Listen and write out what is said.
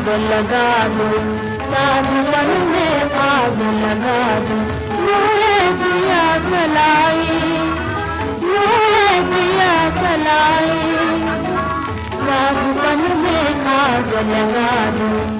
आग लगा दो साधुवन में आग लगा दो। मुझे दिया सलाई, मुझे दिया सलाई। साधुवन में आग लगा दो।